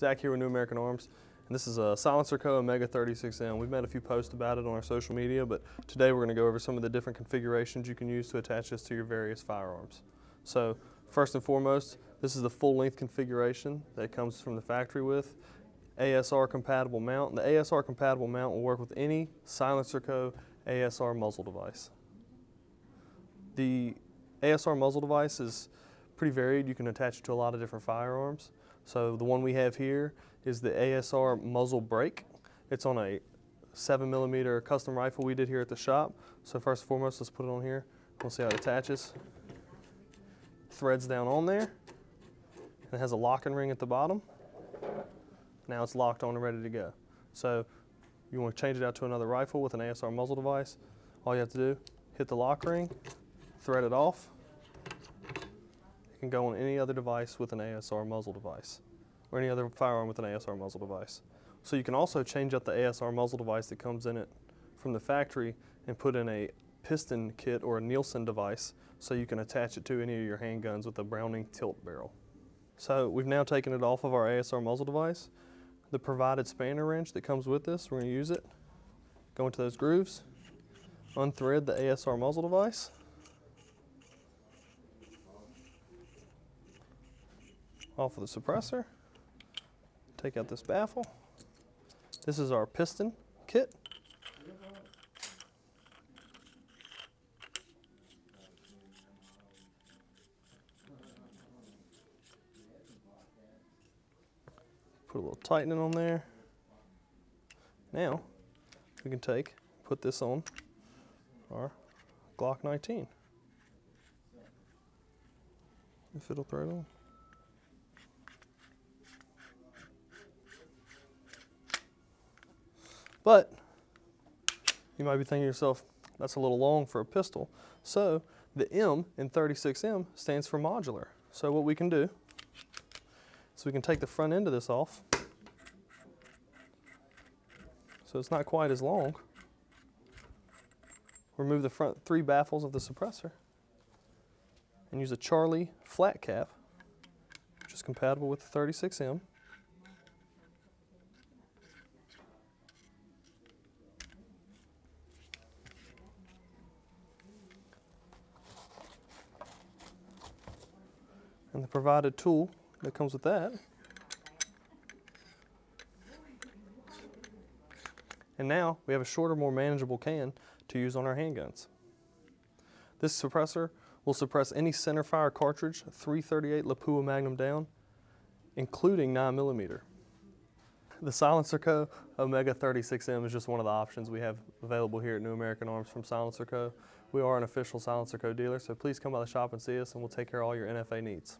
Zach here with New American Arms. And this is a SilencerCo Omega 36M. We've made a few posts about it on our social media, but today we're going to go over some of the different configurations you can use to attach this to your various firearms. So first and foremost, this is the full length configuration that comes from the factory with. ASR compatible mount. The ASR compatible mount will work with any SilencerCo ASR muzzle device. The ASR muzzle device is pretty varied. You can attach it to a lot of different firearms. So the one we have here is the ASR muzzle brake. It's on a seven millimeter custom rifle we did here at the shop. So first and foremost, let's put it on here. We'll see how it attaches. Threads down on there. It has a locking ring at the bottom. Now it's locked on and ready to go. So you want to change it out to another rifle with an ASR muzzle device. All you have to do, hit the lock ring, thread it off, can go on any other device with an ASR muzzle device or any other firearm with an ASR muzzle device. So you can also change out the ASR muzzle device that comes in it from the factory and put in a piston kit or a Nielsen device so you can attach it to any of your handguns with a Browning tilt barrel. So we've now taken it off of our ASR muzzle device. The provided spanner wrench that comes with this, we're going to use it, go into those grooves, unthread the ASR muzzle device, off of the suppressor. Take out this baffle. This is our piston kit. Put a little tightening on there. Now, we can take, put this on our Glock 19. If it'll thread on. But you might be thinking to yourself, that's a little long for a pistol. So the M in 36M stands for modular. So what we can do is we can take the front end of this off. So it's not quite as long. Remove the front three baffles of the suppressor and use a Charlie flat cap, which is compatible with the 36M. And the provided tool that comes with that. And now we have a shorter, more manageable can to use on our handguns. This suppressor will suppress any centerfire cartridge 338 Lapua Magnum down, including 9mm. The SilencerCo Omega 36M is just one of the options we have available here at New American Arms from SilencerCo We are an official SilencerCo dealer, so please come by the shop and see us and we'll take care of all your NFA needs.